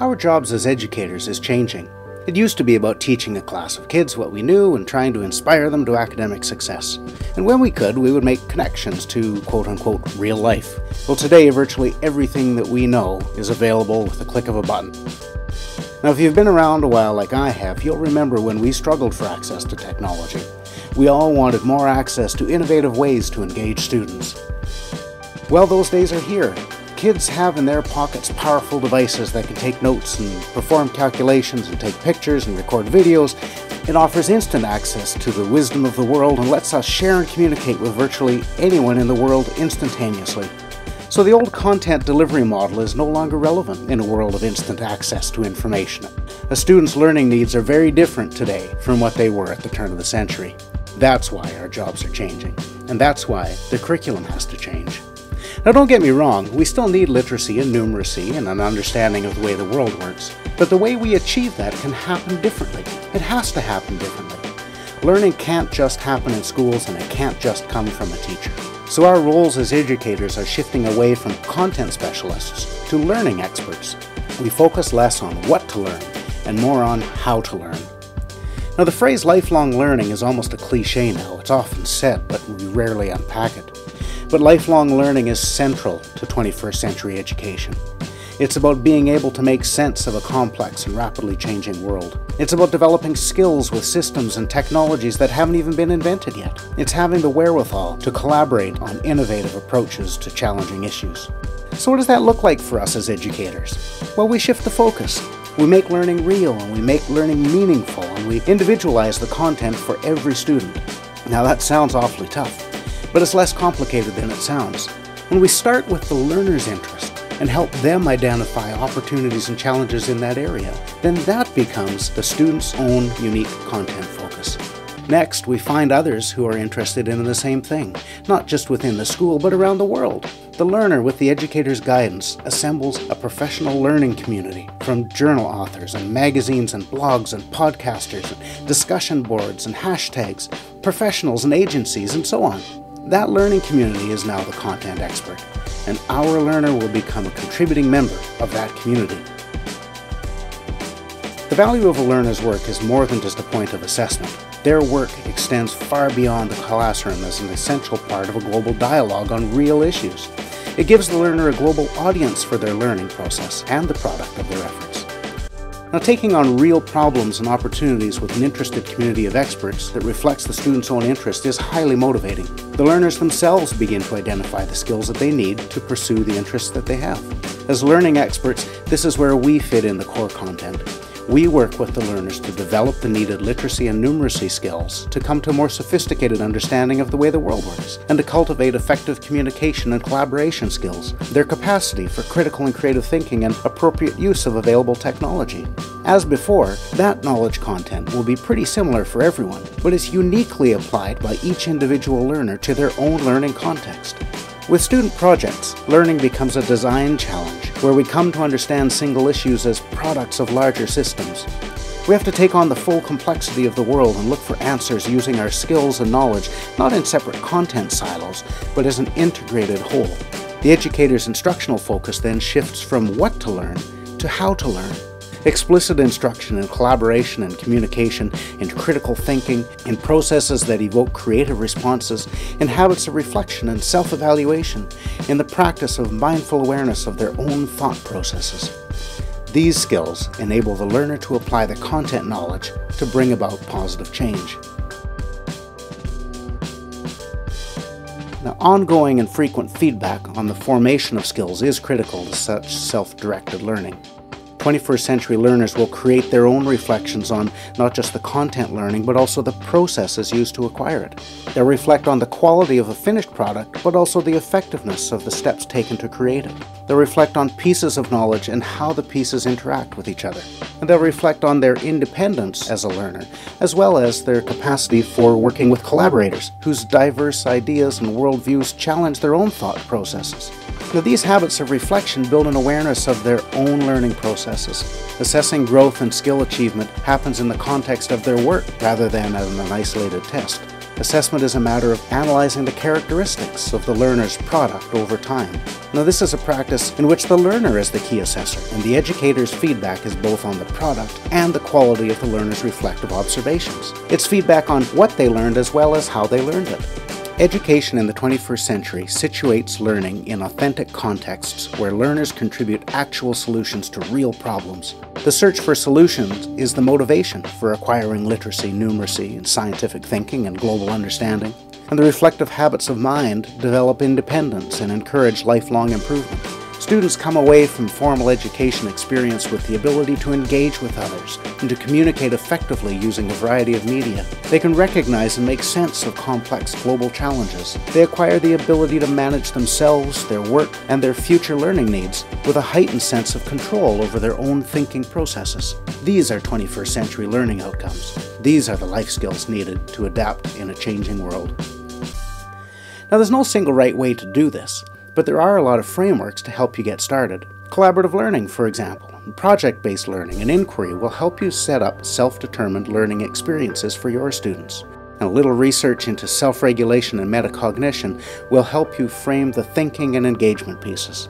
Our jobs as educators is changing. It used to be about teaching a class of kids what we knew and trying to inspire them to academic success. And when we could, we would make connections to quote unquote real life. Well, today, virtually everything that we know is available with the click of a button. Now, if you've been around a while like I have, you'll remember when we struggled for access to technology. We all wanted more access to innovative ways to engage students. Well, those days are here, Kids have in their pockets powerful devices that can take notes and perform calculations and take pictures and record videos. It offers instant access to the wisdom of the world and lets us share and communicate with virtually anyone in the world instantaneously. So the old content delivery model is no longer relevant in a world of instant access to information. A student's learning needs are very different today from what they were at the turn of the century. That's why our jobs are changing, and that's why the curriculum has to change. Now, don't get me wrong, we still need literacy and numeracy and an understanding of the way the world works, but the way we achieve that can happen differently. It has to happen differently. Learning can't just happen in schools and it can't just come from a teacher. So, our roles as educators are shifting away from content specialists to learning experts. We focus less on what to learn and more on how to learn. Now, the phrase lifelong learning is almost a cliche now. It's often said, but we rarely unpack it. But lifelong learning is central to 21st century education. It's about being able to make sense of a complex and rapidly changing world. It's about developing skills with systems and technologies that haven't even been invented yet. It's having the wherewithal to collaborate on innovative approaches to challenging issues. So, what does that look like for us as educators? Well, we shift the focus. We make learning real and we make learning meaningful and we individualize the content for every student. Now, that sounds awfully tough but it's less complicated than it sounds. When we start with the learner's interest and help them identify opportunities and challenges in that area, then that becomes the student's own unique content focus. Next, we find others who are interested in the same thing, not just within the school, but around the world. The learner, with the educator's guidance, assembles a professional learning community from journal authors and magazines and blogs and podcasters and discussion boards and hashtags, professionals and agencies, and so on. That learning community is now the content expert, and our learner will become a contributing member of that community. The value of a learner's work is more than just a point of assessment. Their work extends far beyond the classroom as an essential part of a global dialogue on real issues. It gives the learner a global audience for their learning process and the product of their efforts. Now, taking on real problems and opportunities with an interested community of experts that reflects the student's own interest is highly motivating. The learners themselves begin to identify the skills that they need to pursue the interests that they have. As learning experts, this is where we fit in the core content. We work with the learners to develop the needed literacy and numeracy skills to come to a more sophisticated understanding of the way the world works, and to cultivate effective communication and collaboration skills, their capacity for critical and creative thinking, and appropriate use of available technology. As before, that knowledge content will be pretty similar for everyone, but is uniquely applied by each individual learner to their own learning context. With student projects, learning becomes a design challenge where we come to understand single issues as products of larger systems. We have to take on the full complexity of the world and look for answers using our skills and knowledge, not in separate content silos, but as an integrated whole. The educator's instructional focus then shifts from what to learn to how to learn. Explicit instruction in collaboration and communication, in critical thinking, in processes that evoke creative responses, in habits of reflection and self evaluation, in the practice of mindful awareness of their own thought processes. These skills enable the learner to apply the content knowledge to bring about positive change. Now, ongoing and frequent feedback on the formation of skills is critical to such self directed learning. 21st century learners will create their own reflections on not just the content learning, but also the processes used to acquire it. They'll reflect on the quality of a finished product, but also the effectiveness of the steps taken to create it. They'll reflect on pieces of knowledge and how the pieces interact with each other. And they'll reflect on their independence as a learner, as well as their capacity for working with collaborators whose diverse ideas and worldviews challenge their own thought processes. Now, these habits of reflection build an awareness of their own learning processes. Assessing growth and skill achievement happens in the context of their work rather than as an isolated test. Assessment is a matter of analyzing the characteristics of the learner's product over time. Now, this is a practice in which the learner is the key assessor, and the educator's feedback is both on the product and the quality of the learner's reflective observations. It's feedback on what they learned as well as how they learned it. Education in the 21st century situates learning in authentic contexts where learners contribute actual solutions to real problems. The search for solutions is the motivation for acquiring literacy, numeracy, and scientific thinking and global understanding. And the reflective habits of mind develop independence and encourage lifelong improvement. Students come away from formal education experience with the ability to engage with others and to communicate effectively using a variety of media. They can recognize and make sense of complex global challenges. They acquire the ability to manage themselves, their work, and their future learning needs with a heightened sense of control over their own thinking processes. These are 21st century learning outcomes. These are the life skills needed to adapt in a changing world. Now, there's no single right way to do this but there are a lot of frameworks to help you get started. Collaborative learning, for example, project based learning, and inquiry will help you set up self determined learning experiences for your students. And a little research into self regulation and metacognition will help you frame the thinking and engagement pieces.